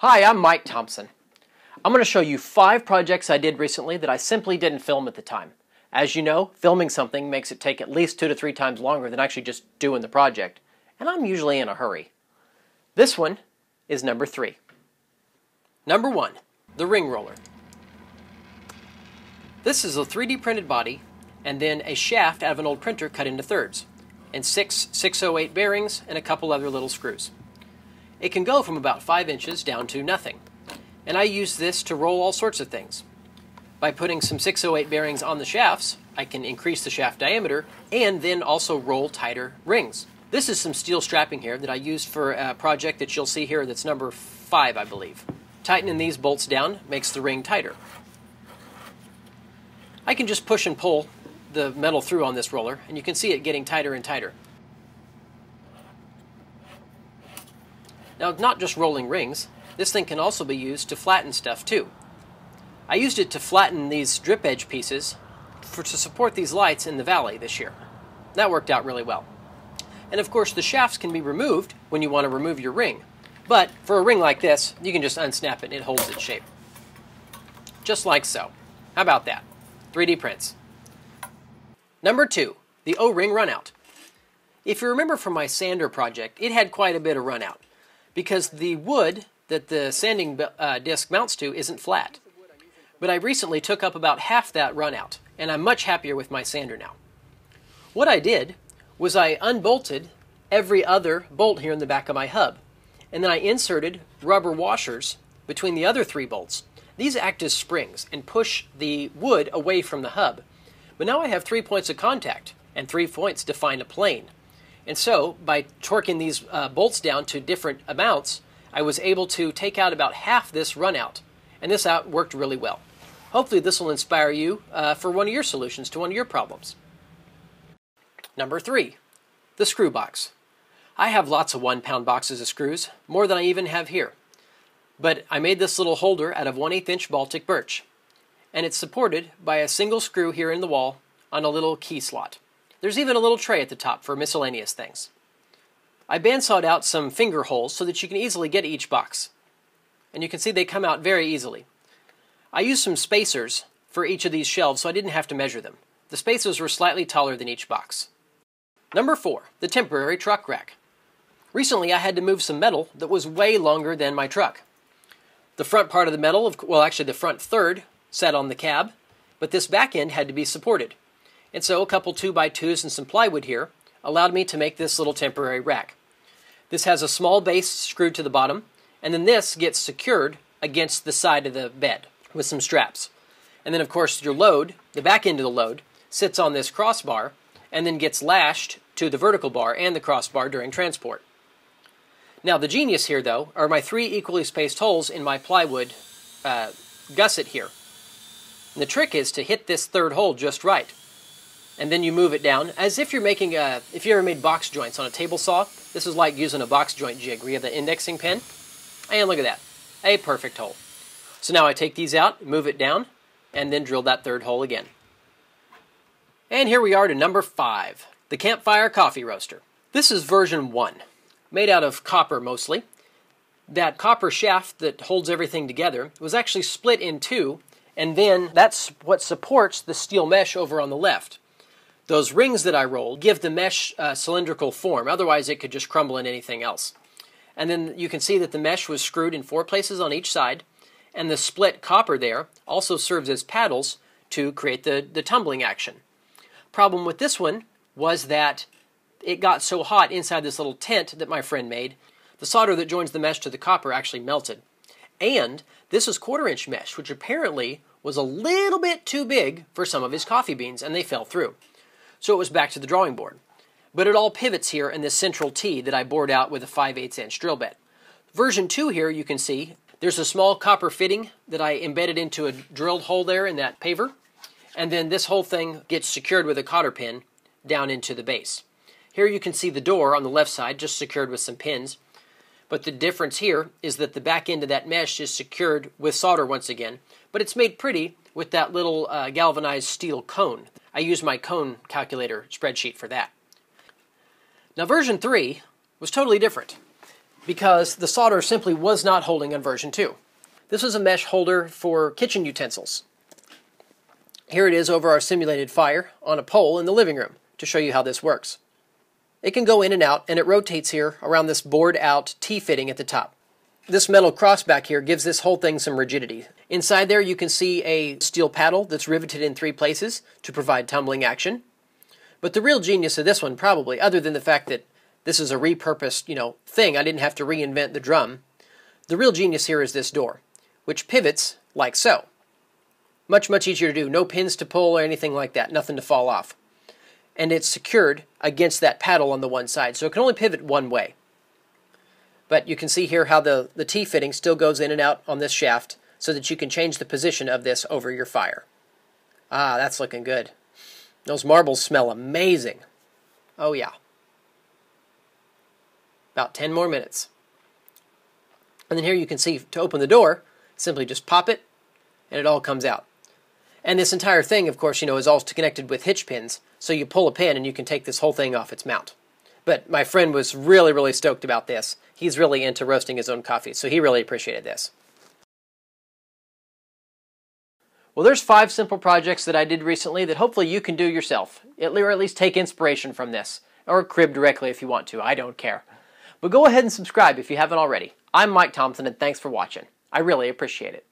Hi, I'm Mike Thompson. I'm going to show you five projects I did recently that I simply didn't film at the time. As you know, filming something makes it take at least two to three times longer than actually just doing the project, and I'm usually in a hurry. This one is number three. Number one, the ring roller. This is a 3D printed body and then a shaft out of an old printer cut into thirds, and six 608 bearings and a couple other little screws. It can go from about 5 inches down to nothing, and I use this to roll all sorts of things. By putting some 608 bearings on the shafts, I can increase the shaft diameter and then also roll tighter rings. This is some steel strapping here that I used for a project that you'll see here that's number 5, I believe. Tightening these bolts down makes the ring tighter. I can just push and pull the metal through on this roller, and you can see it getting tighter and tighter. Now, not just rolling rings, this thing can also be used to flatten stuff too. I used it to flatten these drip edge pieces for, to support these lights in the valley this year. That worked out really well. And of course, the shafts can be removed when you want to remove your ring. But for a ring like this, you can just unsnap it and it holds its shape. Just like so. How about that? 3D prints. Number two, the O-ring runout. If you remember from my sander project, it had quite a bit of runout because the wood that the sanding uh, disc mounts to isn't flat. But I recently took up about half that runout, and I'm much happier with my sander now. What I did was I unbolted every other bolt here in the back of my hub, and then I inserted rubber washers between the other three bolts. These act as springs and push the wood away from the hub. But now I have three points of contact, and three points define a plane. And so, by torquing these uh, bolts down to different amounts, I was able to take out about half this runout. And this out worked really well. Hopefully, this will inspire you uh, for one of your solutions to one of your problems. Number three, the screw box. I have lots of one pound boxes of screws, more than I even have here. But I made this little holder out of 1 8 inch Baltic birch, and it's supported by a single screw here in the wall on a little key slot. There's even a little tray at the top for miscellaneous things. I bandsawed out some finger holes so that you can easily get each box. And you can see they come out very easily. I used some spacers for each of these shelves so I didn't have to measure them. The spacers were slightly taller than each box. Number four, the temporary truck rack. Recently I had to move some metal that was way longer than my truck. The front part of the metal, well actually the front third, sat on the cab, but this back end had to be supported. And so a couple 2x2s and some plywood here allowed me to make this little temporary rack. This has a small base screwed to the bottom, and then this gets secured against the side of the bed with some straps. And then, of course, your load, the back end of the load, sits on this crossbar and then gets lashed to the vertical bar and the crossbar during transport. Now, the genius here, though, are my three equally spaced holes in my plywood uh, gusset here. And the trick is to hit this third hole just right and then you move it down as if you're making a, if you ever made box joints on a table saw, this is like using a box joint jig where you have the indexing pin. And look at that, a perfect hole. So now I take these out, move it down, and then drill that third hole again. And here we are to number five, the Campfire Coffee Roaster. This is version one, made out of copper mostly. That copper shaft that holds everything together was actually split in two, and then that's what supports the steel mesh over on the left. Those rings that I rolled give the mesh uh, cylindrical form, otherwise it could just crumble in anything else. And then you can see that the mesh was screwed in four places on each side, and the split copper there also serves as paddles to create the, the tumbling action. Problem with this one was that it got so hot inside this little tent that my friend made, the solder that joins the mesh to the copper actually melted. And this is quarter inch mesh, which apparently was a little bit too big for some of his coffee beans, and they fell through. So it was back to the drawing board. But it all pivots here in this central T that I bored out with a 5 8 inch drill bit. Version 2 here, you can see, there's a small copper fitting that I embedded into a drilled hole there in that paver. And then this whole thing gets secured with a cotter pin down into the base. Here you can see the door on the left side just secured with some pins. But the difference here is that the back end of that mesh is secured with solder once again, but it's made pretty with that little uh, galvanized steel cone. I use my cone calculator spreadsheet for that. Now version 3 was totally different. because the solder simply was not holding on version 2. This was a mesh holder for kitchen utensils. Here it is over our simulated fire on a pole in the living room to show you how this works. It can go in and out, and it rotates here around this bored out T-fitting at the top. This metal cross back here gives this whole thing some rigidity. Inside there you can see a steel paddle that's riveted in three places to provide tumbling action. But the real genius of this one probably, other than the fact that this is a repurposed, you know, thing, I didn't have to reinvent the drum, the real genius here is this door, which pivots like so. Much, much easier to do. No pins to pull or anything like that, nothing to fall off. And it's secured against that paddle on the one side, so it can only pivot one way. But you can see here how the, the T-fitting still goes in and out on this shaft so that you can change the position of this over your fire. Ah, that's looking good. Those marbles smell amazing. Oh yeah. About 10 more minutes. And then here you can see to open the door, simply just pop it and it all comes out. And this entire thing, of course, you know, is all connected with hitch pins. So you pull a pin and you can take this whole thing off its mount. But my friend was really, really stoked about this. He's really into roasting his own coffee, so he really appreciated this. Well, there's five simple projects that I did recently that hopefully you can do yourself, or at least take inspiration from this, or crib directly if you want to. I don't care. But go ahead and subscribe if you haven't already. I'm Mike Thompson, and thanks for watching. I really appreciate it.